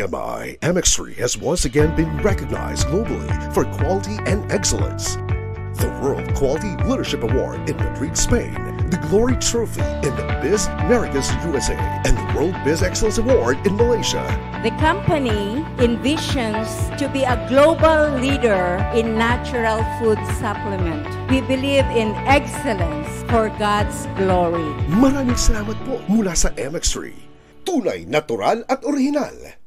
TMI, MX3 has once again been recognized globally for quality and excellence. The World Quality Leadership Award in Madrid, Spain, the Glory Trophy in the Biz Americas USA, and the World Biz Excellence Award in Malaysia. The company envisions to be a global leader in natural food supplement. We believe in excellence for God's glory. Maraming salamat po mula sa MX3. Tunay, natural at orihinal.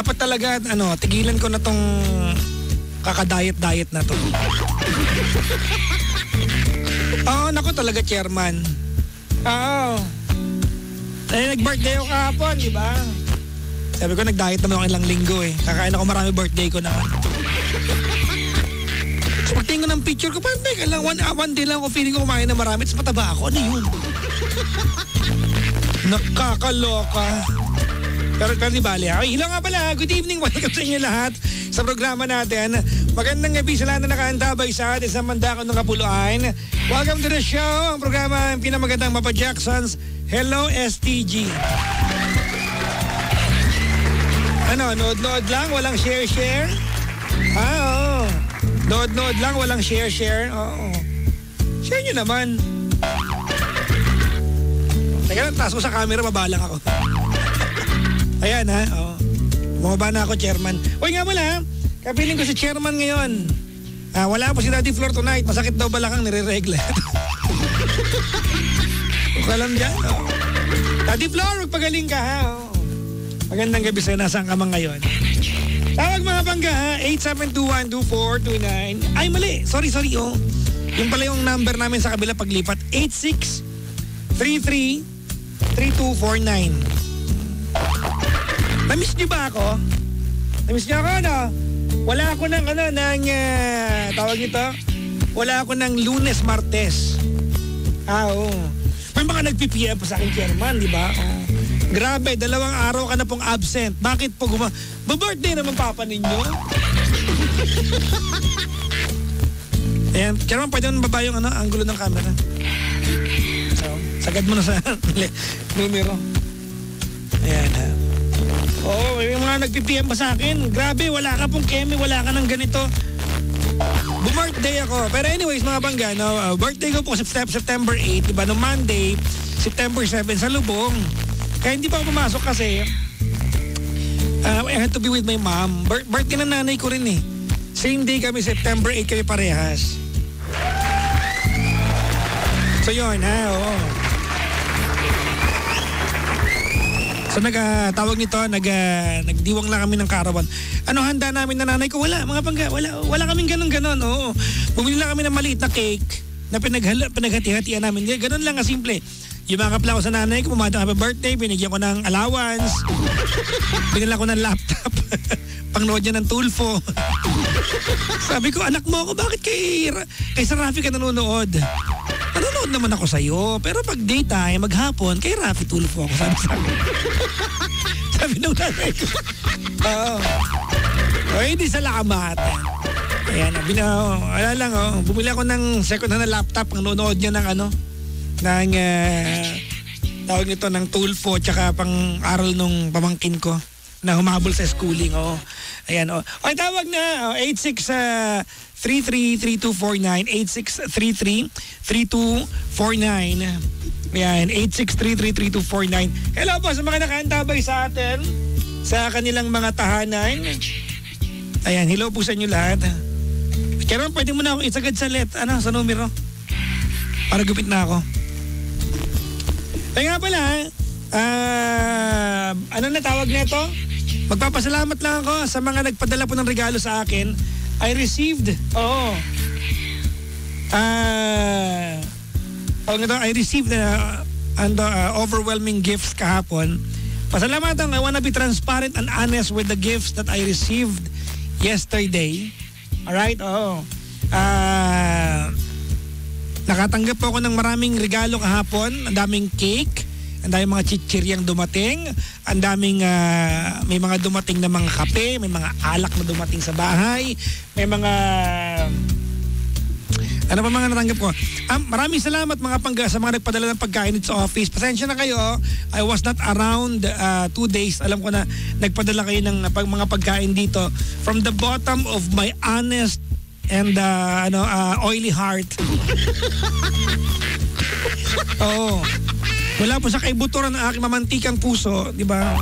Dapat talaga, ano, tigilan ko na tong kakadayet-diet na to. Oo, naku talaga, chairman. Oo. Eh, nag-birthday ako kahapon, di ba? Sabi ko, nag-diet naman ako ilang linggo eh. Kakain ako marami birthday ko na. So, pagtingin ko ng picture ko, parang teka lang, one, ah, one day lang ako feeling ko kumain na marami, tapos mataba ako. Ano yun? Nakakaloka. Pero, bali. Okay, hello nga pala. Good evening. Welcome sa inyo lahat sa programa natin. Magandang gabi sa lahat na nakaantabay sa atin sa Mandakon ng Kapuluan. Welcome to the show. Ang programa ang pinamagandang Mapa Jacksons. Hello, STG. Ano, nood-nood lang? Walang share-share? Ah, oo. Nood-nood lang? Walang share-share? Oo. Share nyo naman. Teka lang, taas ko sa camera, babalang ako. Ayan ha, oh. Bumaba na ako, chairman. Uy nga pala, ha? kapiling ko si chairman ngayon. Ah, wala po si Daddy Flor tonight. Masakit daw balakang nire-regla. Huwag ka lang dyan. Oh. Daddy Flor, magpagaling ka ha. Oh. Magandang gabi sa'yo. Nasaan ka man ngayon? Tawag mga bangga ha. 87212429. Ay, mali. Sorry, sorry. Oh. Yung pala yung number namin sa kabila paglipat. 8633-3249. Namiss niyo ba ako? Namiss niyo ako, ano? Wala ako ng, ano, ng, ah, tawag nito? Wala ako ng lunes, martes. Ah, oo. May mga nag-PPM pa sa akin, chairman, di ba? Oo. Grabe, dalawang araw ka na pong absent. Bakit po guma... Ba-birthday naman papa ninyo? Ayan, chairman, pwede mo baba yung ano, angulo ng camera. So, sagad mo na sa numero. Oo, may mga nag-PPM pa sa akin. Grabe, wala ka pong keme, wala ka ng ganito. Bumirthday ako. Pero anyways, mga bangga, no, uh, birthday ko po September 8, diba? No Monday, September 7 sa Lubong. Kaya hindi pa ako pumasok kasi uh, I had to be with my mom. Bir- birthday ng nanay ko rin eh. Same day kami, September 8 kami parehas. So yun, ha, oo. So nag ah, tawag nito, nag ah, nagdiwang lang kami ng karawan. Ano handa namin na nanay ko? Wala, mga pangga, wala wala kaming ganun ganon. Oo. Bumili lang kami ng maliit na cake na pinaghala, pinaghati-hatian namin. Ganun lang kasimple. Yumakap lang ako sa nanay ko, pumatang happy birthday, binigyan ko ng allowance. Binila ko ng laptop. Pangnood niya ng Tulfo. Sabi ko, anak mo ako, bakit kay, kay Sir Rafi ka nanonood? Nanonood naman ako sa'yo, pero pag daytime, maghapon, kay Rafi Tulfo ako. Sabi sa Sabi nung nanay ko. Oo. O, hindi salamat. Ayan, bina, wala lang, oh. bumili ako ng second hand na laptop, ang nanonood niya ng ano, ng, uh, tawag nito, ng Tulfo, tsaka pang aral nung pamangkin ko na humabol sa schooling, oh. Ayan, o. O, tawag na. O, 86 uh, 333249 86333249 Ayan, 86333249 Hello po sa mga nakaantabay sa atin sa kanilang mga tahanan. Ayan, hello po sa inyo lahat. Kaya pwede mo na ako isagad sa let, ano, sa numero. Para gupit na ako. Kaya nga pala, ah, ano na tawag nito? Magpapasalamat lang ako sa mga nagpadala po ng regalo sa akin. I received, oo. Ah, nito, I received uh, and, uh, overwhelming gifts kahapon. Pasalamatan, I wanna be transparent and honest with the gifts that I received yesterday. Alright, oo. Ah, Nakatanggap po ako ng maraming regalo kahapon. Ang daming cake, ang daming mga chichiryang dumating, ang daming ah, may mga dumating na mga kape, may mga alak na dumating sa bahay, may mga ano pa mga natanggap ko? Um, maraming salamat mga pangga sa mga nagpadala ng pagkain sa office. Pasensya na kayo. I was not around uh, two days. Alam ko na nagpadala kayo ng pag, mga pagkain dito. From the bottom of my honest and uh, ano uh, oily heart. Oo. Wala po sa kaibuturan ng aking mamantikang puso, di ba?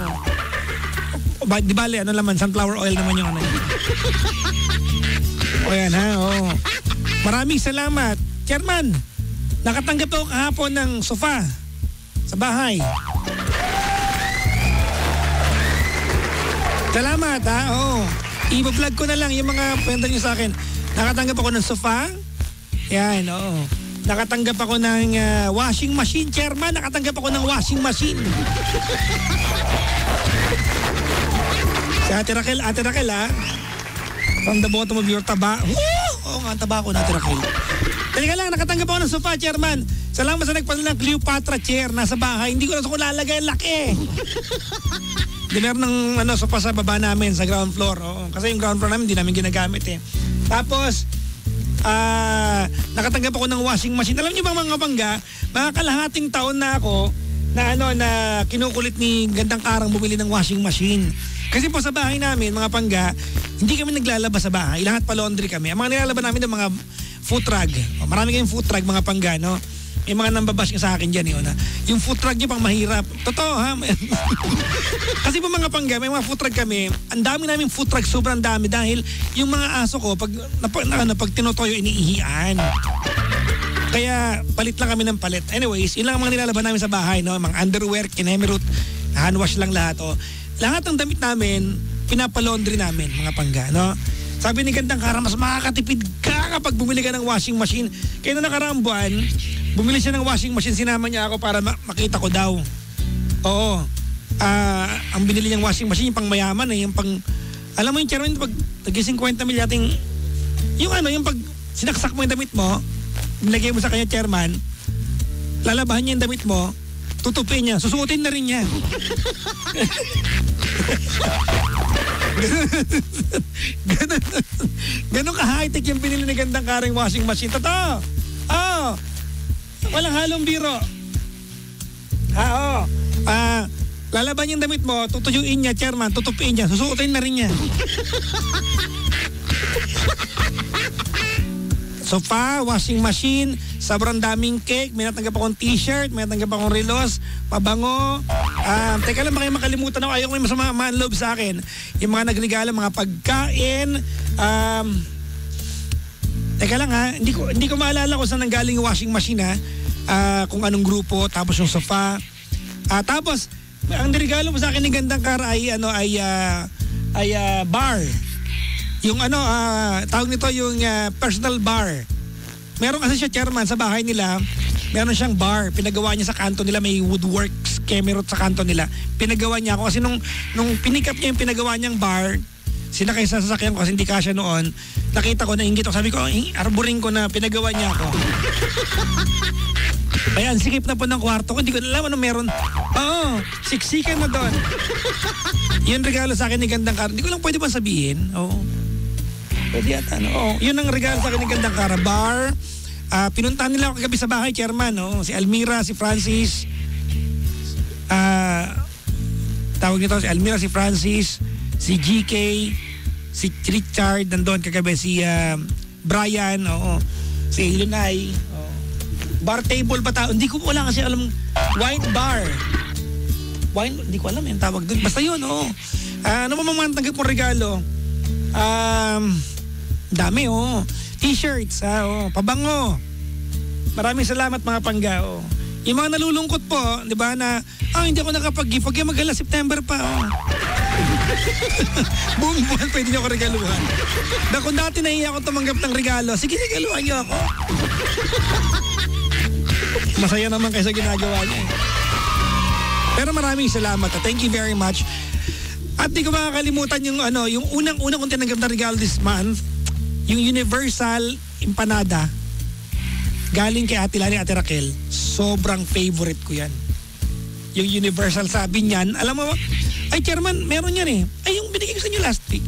Ba, di bale, ano naman, sunflower oil naman yung ano. O yan ha, oo. Maraming salamat. Chairman, nakatanggap ako kahapon ng sofa sa bahay. Salamat ha, oo. I-vlog ko na lang yung mga kwenta niyo sa akin. Nakatanggap ako ng sofa. Yan, oo. Nakatanggap ako ng ah, washing machine, chairman. Nakatanggap ako ng washing machine. si Ate Raquel, Ate Raquel ha. From the bottom of your taba. Woo! Oo nga, taba ko na, Ate Raquel. Talaga lang, nakatanggap ako ng sofa, chairman. Salamat sa nagpadala ng Cleopatra chair. Nasa bahay. Hindi ko na sa lalagay. Laki. Di meron ng ano, sofa sa baba namin, sa ground floor. Oo. Kasi yung ground floor namin, hindi namin ginagamit eh. Tapos, ah, nakatanggap ako ng washing machine. Alam niyo ba mga bangga, mga kalahating taon na ako na ano na kinukulit ni Gandang Karang bumili ng washing machine. Kasi po sa bahay namin, mga pangga, hindi kami naglalaba sa bahay. Lahat pa laundry kami. Ang mga nilalaban namin ng mga food. O, Marami kayong food rug, mga pangga, no? May mga nambabash ka sa akin dyan, yun, ha? Yung food rug niyo pang mahirap. Totoo, ha? Kasi po mga pangga, may mga food truck kami. Ang dami namin food truck, sobrang dami dahil yung mga aso ko pag na, na, na, pag tinutoyo iniihian. Kaya palit lang kami ng palit. Anyways, yun lang ang mga nilalaban namin sa bahay, no? Mga underwear, kinemerut, hand wash lang lahat, oh. Lahat ng damit namin, pinapalaundry namin, mga pangga, no? Sabi ni Gandang Kara, mas makakatipid ka kapag bumili ka ng washing machine. Kaya na nakaraang buwan, bumili siya ng washing machine, sinama niya ako para ma- makita ko daw. Oo. Ah, ang binili niyang washing machine, yung pang mayaman eh, yung pang, alam mo yung chairman, pag tagi 50 mil yating, yung ano, yung pag sinaksak mo yung damit mo, nilagay mo sa kanya chairman, lalabahan niya yung damit mo, tutupin niya, susuotin na rin niya. ganun, ganun ka high-tech yung binili ni Gandang Karing washing machine. Totoo. Walang halong biro. Ha, oo. Ah, lalaban yung damit mo, tutuyuin niya, chairman, tutupiin niya, susuotin na rin niya. Sofa, washing machine, sobrang daming cake, may natanggap akong t-shirt, may natanggap akong relos, pabango. Um, teka lang, baka makalimutan ako, ayaw may masama man loob sa akin. Yung mga nagregalo, mga pagkain, um, teka lang ha, hindi ko, hindi ko maalala kung saan nanggaling washing machine ha, Ah, kung anong grupo, tapos yung sofa. Ah, tapos, ang niregalo mo sa akin ni Gandang Kara ay, ano, ay, ah, ay ah, bar. Yung ano, ah, tawag nito yung ah, personal bar. Meron kasi siya chairman sa bahay nila. Meron siyang bar. Pinagawa niya sa kanto nila. May woodworks camerot sa kanto nila. Pinagawa niya ako. Kasi nung, nung pinikap niya yung pinagawa niyang bar, sila kayo sa sasakyan ko kasi hindi kasya noon. Nakita ko na ingit ako. Sabi ko, "Ing- arboring ko na pinagawa niya ako. Kaya ang sikip na po ng kwarto ko. Hindi ko alam ano meron. Oo, siksikan mo doon. Yun regalo sa akin ni Gandang Kara. Hindi ko lang pwede bang sabihin. Oo. Pwede yata, no? Oo. Yun ang regalo sa akin ni Gandang Kara. Bar. Ah, pinuntahan nila ako kagabi sa bahay, chairman. No? Si Almira, si Francis. Ah, tawag nito si Almira, si Francis, si GK, Si Richard, nandun kagabi. Si um, Brian, oo. Si Lunay. Oo. Bar table pa tao. Hindi ko wala kasi alam. Wine bar. Wine, hindi ko alam yung tawag doon. Basta yun, oo. Ah, ano ba mga tanggap mo regalo? Um, dami, oo. T-shirts, ha, oo. Pabango. Maraming salamat mga pangga, oo. Yung mga nalulungkot po, di ba, na, ah, hindi ako nakapag-gift. Huwag magala, September pa, oo. Buong buwan pwede niyo ako regaluhan. Na kung dati nahiya ako tumanggap ng regalo, sige, regaluhan niyo ako. Masaya naman kayo sa ginagawa niya. eh. Pero maraming salamat. Thank you very much. At di ko makakalimutan yung ano, yung unang-unang kong tinanggap na regalo this month, yung Universal Empanada. Galing kay Ate Lani Ate Raquel. Sobrang favorite ko yan. Yung Universal sabi niyan, alam mo, ay chairman, meron yan eh. Ay yung binigay ko sa inyo last week.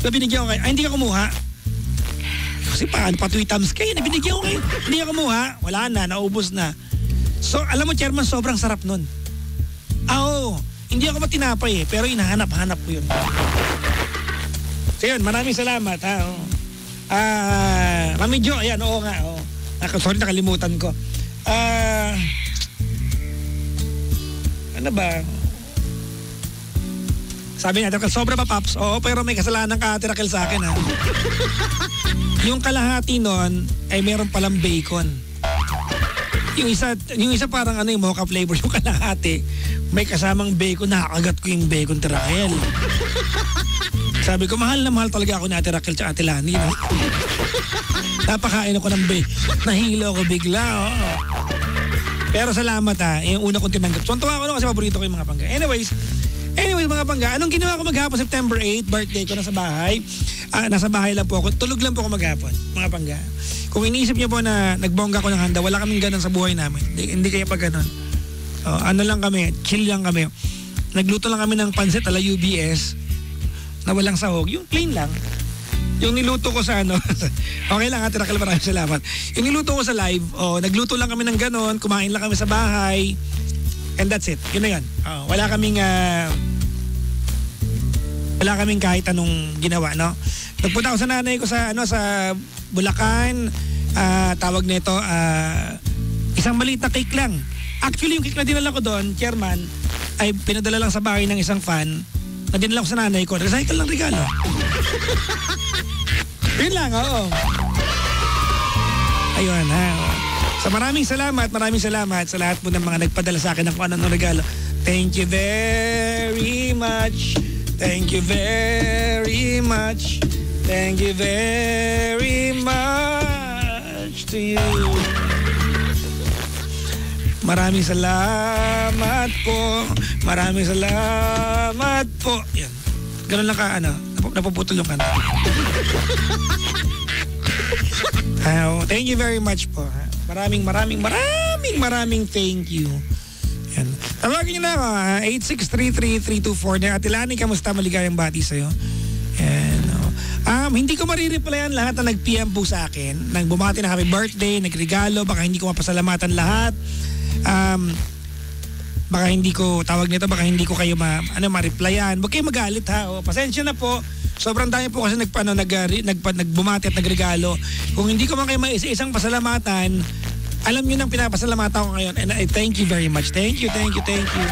Diba binigyan ko kayo, ay hindi ka kumuha. Kasi paano pa tweetams kayo, binigyan ko kayo. Hindi ka kumuha, wala na, naubos na. So alam mo chairman, sobrang sarap nun. Ah, oo. Hindi ako matinapay eh, pero hinahanap-hanap ko yun. So yun, maraming salamat ha. oo. Ah, Mami Jo, ayan, oo nga, oo. Naka, sorry, nakalimutan ko. Ah, ano ba? Sabi natin, sobra pa, Paps? Oo, pero may kasalanan ka, Ate Raquel, sa akin, ha? yung kalahati nun, ay meron palang bacon. Yung isa, yung isa parang ano yung mocha flavor, yung kalahati, may kasamang bacon, nakakagat ko yung bacon, Ate Raquel. Sabi ko, mahal na mahal talaga ako ni Ate Raquel at Ate Lani. No? Napakain ako ng bacon. Nahilo ako bigla, oo. Pero salamat ha, yung una kong tinanggap. So, tuwa ko no kasi paborito ko yung mga pangga. Anyways, anyways mga pangga, anong ginawa ko maghapon September 8, birthday ko nasa bahay. Ah, nasa bahay lang po ako. Tulog lang po ako maghapon, mga pangga. Kung iniisip niyo po na nagbongga ko ng handa, wala kaming ganun sa buhay namin. Hindi, hindi kaya pag ganun. Oh, ano lang kami, chill lang kami. Nagluto lang kami ng pansit ala UBS na walang sahog. Yung plain lang. Yung niluto ko sa ano, okay lang ate Raquel, maraming salamat. Yung niluto ko sa live, oh, nagluto lang kami ng ganon, kumain lang kami sa bahay, and that's it. Yun na yun. Oh, wala kaming, ah, wala kaming kahit anong ginawa, no? Nagpunta ako sa nanay ko sa, ano, sa Bulacan, ah, tawag nito, ah, isang maliit na cake lang. Actually, yung cake na dinala ko doon, chairman, ay pinadala lang sa bahay ng isang fan na dinala ko sa nanay ko. Recycle lang regalo. Yun lang, oo. Ayun, ha. So maraming salamat, maraming salamat sa lahat po ng mga nagpadala sa akin ng kung anong regalo. Thank you very much. Thank you very much. Thank you very much to you. Maraming salamat po. Maraming salamat po. Yan. Ganun lang ka, ano, nap- napuputol yung kanta. Oh, thank you very much po. Maraming, maraming, maraming, maraming thank you. Tawagin niyo na ako, ha? 8633324. Na Ate Lani, kamusta? Maligayang bati sa'yo. Yan. oh. Um, hindi ko marireplyan lahat na nag-PM po sa akin. Nang bumati na happy birthday, nagregalo, baka hindi ko mapasalamatan lahat. Um, baka hindi ko tawag nito baka hindi ko kayo ma ano ma-replyan. Huwag kayo magalit ha. O, pasensya na po. Sobrang dami po kasi nagpano nag nag nagbumati at nagregalo. Kung hindi ko man kayo maisa-isang pasalamatan, alam niyo nang pinapasalamatan ko ngayon and I thank you very much. Thank you, thank you, thank you.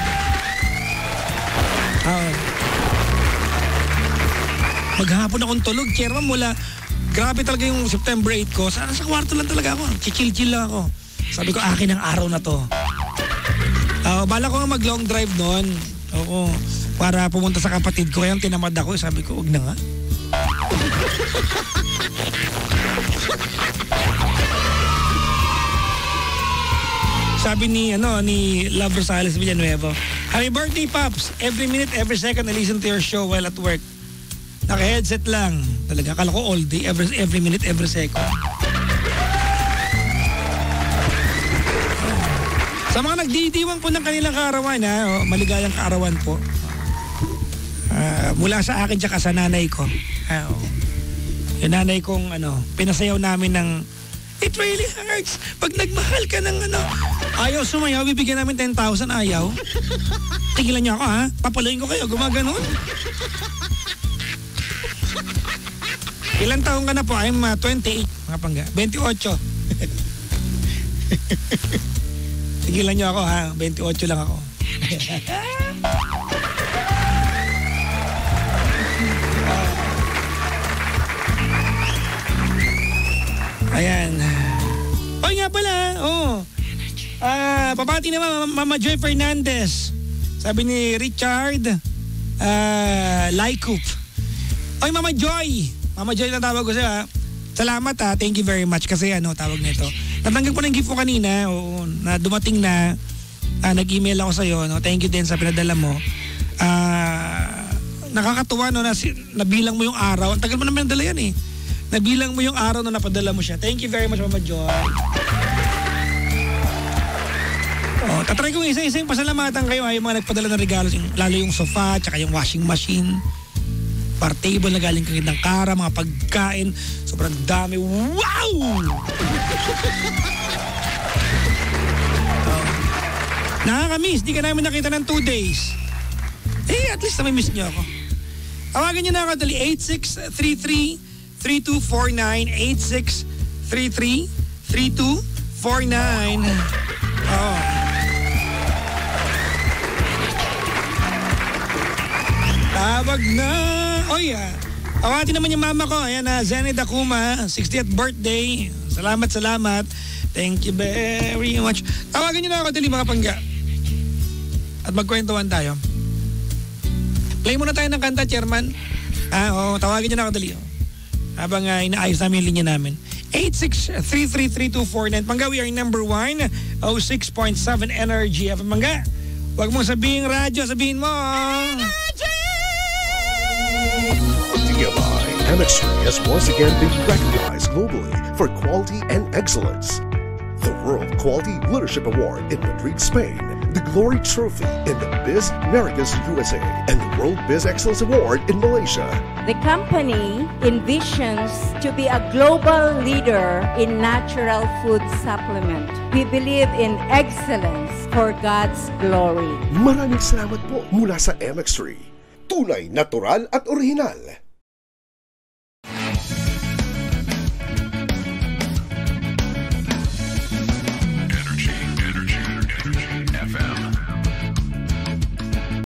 Ah. maghapon akong tulog, chairman mula grabe talaga yung September 8 ko. Sa, sa kwarto lang talaga ako. Chill-chill lang ako. Sabi ko, akin ang araw na to. Ah, bala ko nga mag long drive noon. Oo. Para pumunta sa kapatid ko. Kaya tinamad ako. Sabi ko, wag na nga. Sabi ni ano ni Love Rosales Villanueva, Happy birthday, Pops! Every minute, every second, I listen to your show while at work. Naka-headset lang. Talaga, akala ko all day, every, every minute, every second. Sa mga nagdidiwang po ng kanilang kaarawan, ha, oh, maligayang kaarawan po. Ah, mula sa akin tsaka sa nanay ko. Ah, oh. Yung nanay kong ano, pinasayaw namin ng It really hurts. Pag nagmahal ka ng ano, ayaw sumayaw, bibigyan namin 10,000, ayaw. Tigilan niyo ako ha, papalayin ko kayo, gumaganon. Ilan taong ka na po? I'm uh, 28, mga pangga. 28. Tigilan niyo ako ha. 28 lang ako. Ayan. Oy nga pala, oh. Ah, papati naman Mama Joy Fernandez. Sabi ni Richard ah Lycoop. Oy Mama Joy. Mama Joy na tawag ko ha. Salamat ha. Thank you very much kasi ano tawag nito. Natanggap ko ng gift ko kanina. Oo, na dumating na ah, nag-email ako sa iyo, no. Thank you din sa pinadala mo. Ah, nakakatuwa no na nabilang mo yung araw. Ang tagal mo naman dala yan eh. Nabilang mo yung araw na napadala mo siya. Thank you very much Mama Joy. Oh, tatry kong isa-isa yung pasalamatan kayo ay yung mga nagpadala ng regalo, yung- lalo yung sofa, tsaka yung washing machine, bar table na galing kang ng kara, mga pagkain, sobrang dami. Wow! oh. Nakakamiss, di ka namin nakita ng two days. Eh, at least na-miss niyo ako. Tawagan niyo na ako dali 8633-3249 8633-3249 Oh. Tawag na. Oy, ah. Awati naman yung mama ko. Ayan na, Zenny Dakuma, 60th birthday. Salamat, salamat. Thank you very much. Tawagan niyo na ako dali mga pangga. At magkwentuhan tayo. Play muna tayo ng kanta, Chairman. Ah, oo, tawagin niyo na ako dali. oh. Habang uh, inaayos namin yung linya namin. 86333249. Pangga, we are number 1. 06.7 Energy. FM Pangga, huwag mong sabihin radyo, sabihin mo. TMI MX3 has once again been recognized globally for quality and excellence. The World Quality Leadership Award in Madrid, Spain, the Glory Trophy in the Biz Americas USA, and the World Biz Excellence Award in Malaysia. The company envisions to be a global leader in natural food supplement. We believe in excellence for God's glory. Maraming salamat po mula sa MX3. Tunay, natural at orihinal.